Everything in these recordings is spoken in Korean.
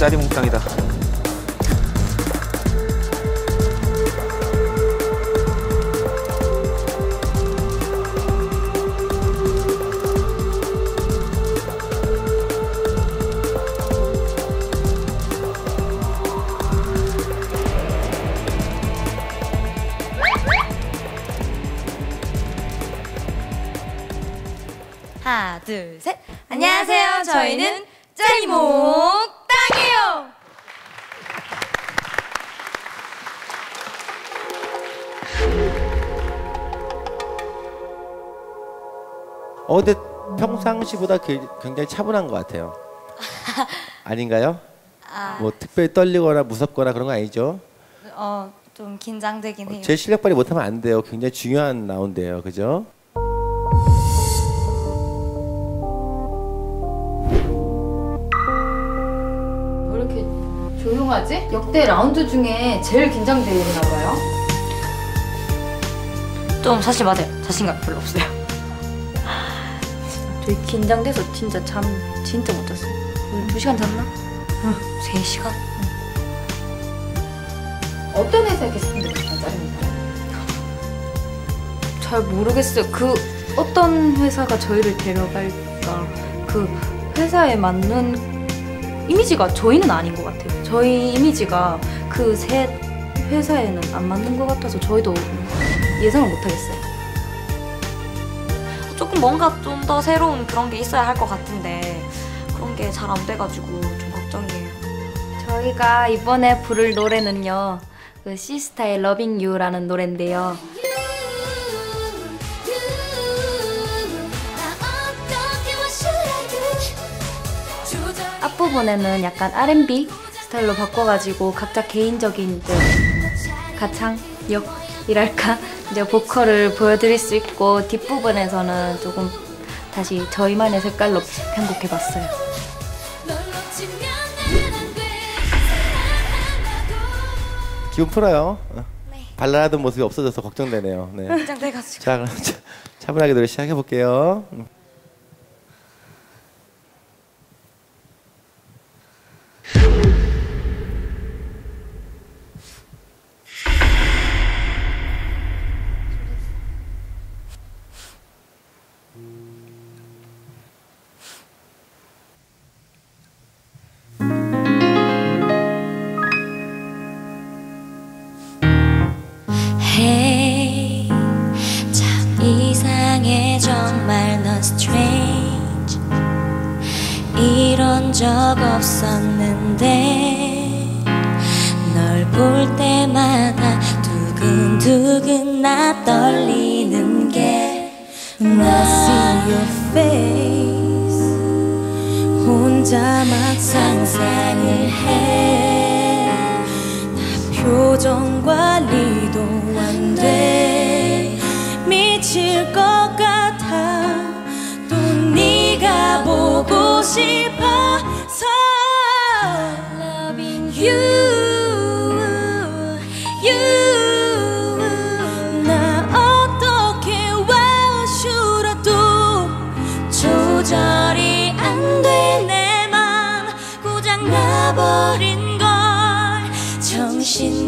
짜리몽땅이다. 하나, 둘, 셋. 안녕하세요. 저희는 짜리몽 땅이에요. 어 근데 평상시보다 게- 굉장히 차분한 것 같아요. 아닌가요? 뭐 특별히 떨리거나 무섭거나 그런 거 아니죠? 어, 좀 긴장되긴 해요. 제 실력 발휘 못하면 안 돼요. 굉장히 중요한 라운드예요. 그죠? 조용하지? 역대 라운드 중에 제일 긴장되나 봐요. 좀 사실 맞아요. 자신감 별로 없어요. 되게 긴장돼서 진짜 잠 진짜 못 잤어요. 오늘 두 시간 잤나? 세 시간? 어떤 회사에 계셨는데 짜립니다. 잘 모르겠어요. 그 어떤 회사가 저희를 데려갈까 그 회사에 맞는 이미지가 저희는 아닌 것 같아요. 저희 이미지가 그 셋 회사에는 안 맞는 것 같아서 저희도 예상을 못 하겠어요. 조금 뭔가 좀 더 새로운 그런 게 있어야 할 것 같은데 그런 게 잘 안 돼가지고 좀 걱정이에요. 저희가 이번에 부를 노래는요. 그 시스타의 Loving You라는 노래인데요. 앞부분에는 약간 R&B 스타일로 바꿔가지고 각자 개인적인 이제 가창력이랄까 이제 보컬을 보여드릴 수 있고 뒷부분에서는 조금 다시 저희만의 색깔로 편곡해봤어요. 기분 풀어요. 어. 발랄하던 모습이 없어져서 걱정되네요. 네. 긴장돼가지고. 자, 그럼 차, 차분하게 노래 시작해 볼게요. Hey, 참 이상해 정말 넌 strange. 이런 적 없었는데 널 볼 때마다 두근두근 나 떨리는 게 I see your face? 혼자 막 상상을 해 표정 관리도 안 돼. 미칠 것 같아. 또 네가 보고 싶어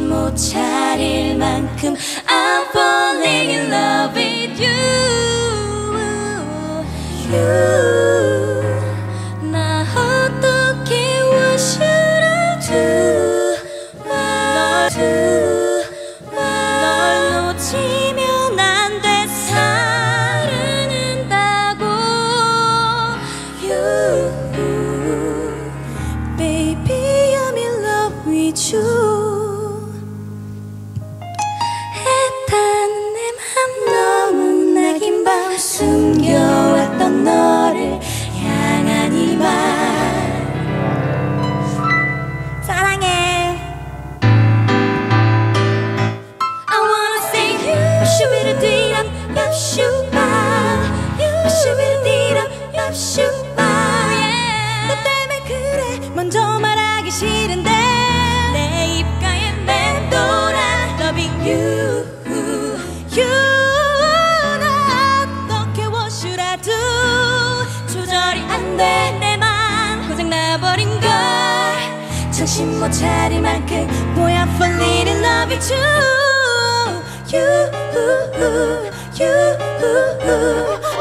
정신 못 차릴 만큼 I'm falling in love with you you You 나 어떻게 what should I do 조절이 안 돼 내맘 고장 나버린 걸 정신 못 차릴 만큼 Boy I fall in love with you You You 어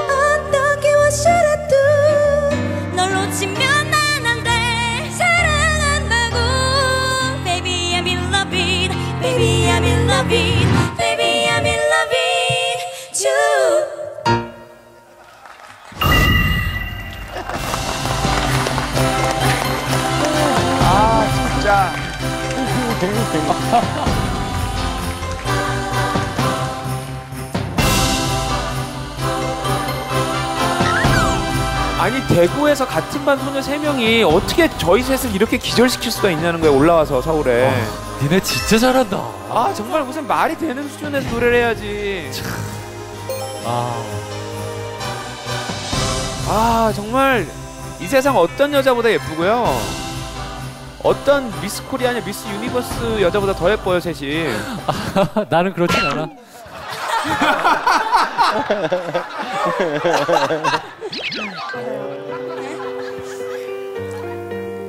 아니 대구에서 같은 반 소녀 세 명이 어떻게 저희 셋을 이렇게 기절시킬 수가 있냐는 거예요 올라와서 서울에. 니네 진짜 잘한다. 아 정말 무슨 말이 되는 수준에서 노래를 해야지. 아, 아 정말 이 세상 어떤 여자보다 예쁘고요 어떤 미스 코리아냐 미스 유니버스 여자보다 더 예뻐요 셋이 나는 그렇진 않아.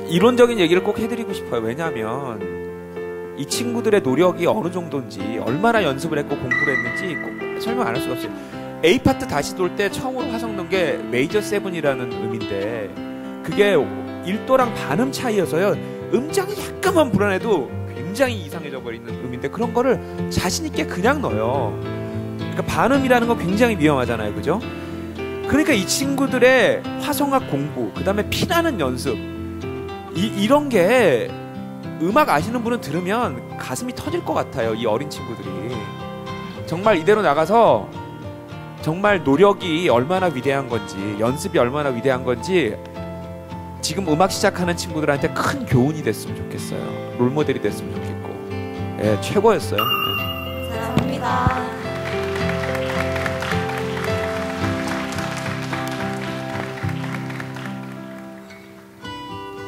이론적인 얘기를 꼭 해드리고 싶어요. 왜냐하면 이 친구들의 노력이 어느 정도인지 얼마나 연습을 했고 공부를 했는지 꼭 설명 안 할 수가 없어요. A 파트 다시 돌 때 처음으로 화성 넣은 게 메이저 세븐이라는 음인데 그게 1도랑 반음 차이여서요. 음장이 약간만 불안해도 굉장히 이상해져 버리는 음인데 그런 거를 자신 있게 그냥 넣어요. 그러니까 반음이라는 건 굉장히 위험하잖아요. 그죠? 그러니까 이 친구들의 화성학 공부, 그 다음에 피나는 연습, 이, 이런 게 음악 아시는 분은 들으면 가슴이 터질 것 같아요. 이 어린 친구들이. 정말 이대로 나가서 정말 노력이 얼마나 위대한 건지, 연습이 얼마나 위대한 건지 지금 음악 시작하는 친구들한테 큰 교훈이 됐으면 좋겠어요. 롤모델이 됐으면 좋겠고. 예, 최고였어요. 예. 감사합니다.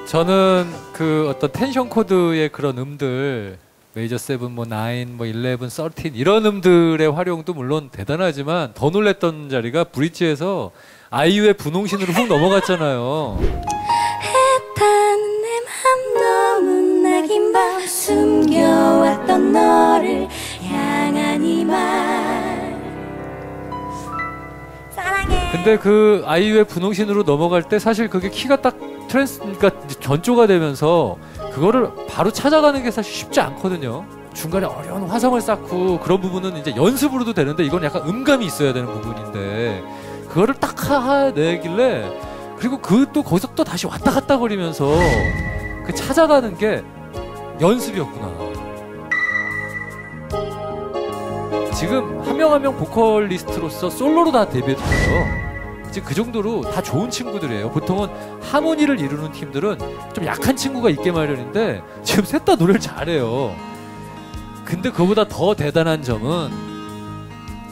저는 그 어떤 텐션 코드의 그런 음들 major seven 뭐 nine 뭐 eleven thirteen 이런 음들의 활용도 물론 대단하지만 더 놀랬던 자리가 bridge에서 아이유의 분홍신으로 훅 넘어갔잖아요. 숨겨왔던 너를 향한 이말 사랑해 근데 그 아이유의 분홍신으로 넘어갈 때 사실 그게 키가 딱 trans 그러니까 전조가 되면서 그거를 바로 찾아가는 게 사실 쉽지 않거든요. 중간에 어려운 화성을 쌓고 그런 부분은 이제 연습으로도 되는데 이건 약간 음감이 있어야 되는 부분인데 그거를 딱 해내길래 그리고 그 또 거기서 또 다시 왔다 갔다 거리면서 그 찾아가는 게 연습이었구나. 지금 한 명 한 명 보컬리스트로서 솔로로 다 데뷔했어요. 지금 그 정도로 다 좋은 친구들이에요. 보통은 하모니를 이루는 팀들은 좀 약한 친구가 있게 마련인데 지금 셋 다 노래를 잘해요. 근데 그보다 더 대단한 점은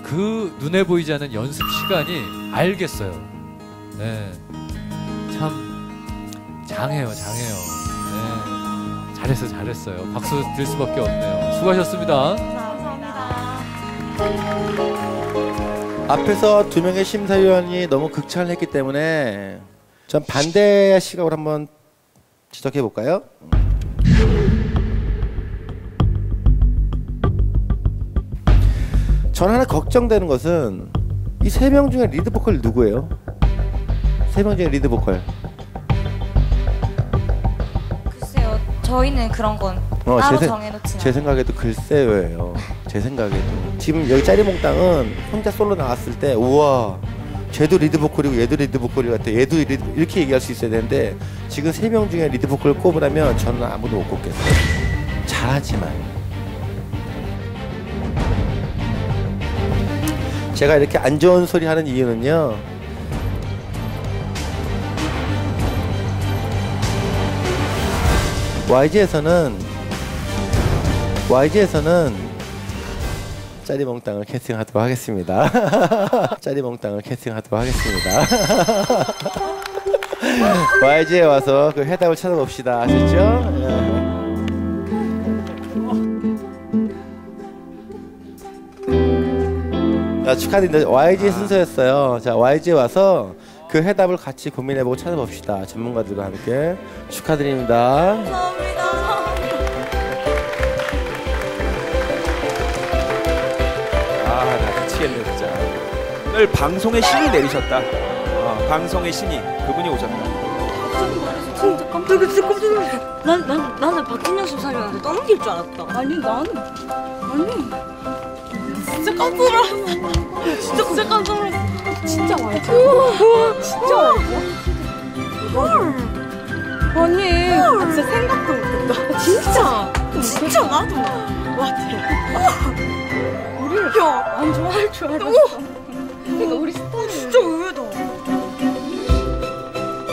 그 눈에 보이지 않는 연습 시간이 알겠어요. 네. 참 장해요, 장해요. 네. 잘했어, 잘했어요. 박수 드릴 수밖에 없네요. 수고하셨습니다. 앞에서 두 명의 심사위원이 너무 극찬을 했기 때문에 전 반대 시각으로 한번 지적해 볼까요? 전 하나 걱정되는 것은 이 세 명 중에 리드 보컬 누구예요? 세 명 중에 리드 보컬. 저희는 그런 건 어, 따로 제 생- 정해놓지 제 생각에도 글쎄요예요. 제 생각에도 지금 여기 짜리몽땅은 혼자 솔로 나왔을 때 우와 쟤도 리드 보컬이고 얘도 리드 보컬이 같아 얘도 리드 이렇게 얘기할 수 있어야 되는데 지금 세 명 중에 리드 보컬을 꼽으라면 저는 아무도 못 꼽겠어요. 잘하지만 제가 이렇게 안 좋은 소리 하는 이유는요. YG에서는 YG에서는 짜리몽땅을 캐스팅하도록 하겠습니다. 짜리몽땅을 캐스팅하도록 하겠습니다. YG에 와서 그 해답을 찾아봅시다. 아셨죠? 예. 자, 축하드립니다. YG 순서였어요. 자, YG에 와서 그 해답을 같이 고민해보고 찾아봅시다. 전문가들과 함께 축하드립니다. 아, 나 미치겠네 진짜. 오늘 방송의 신이 내리셨다. 어, 방송의 신이 그분이 오셨다. 깜짝 놀랐어 깜짝 놀랐어 난, 난, 나는 박진영 심사위원한테 떠넘길 줄 알았다 아니 나는 아니 진짜 깜짝 놀랐어 진짜 깜짝 놀랐어 진짜 와이프 진짜 와이프 아니 나 진짜 생각도 못했다. 진짜? 진짜 나도 와 대박. 우리를 안 좋아할 줄 알았어. 그러니까 우리